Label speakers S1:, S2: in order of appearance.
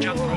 S1: just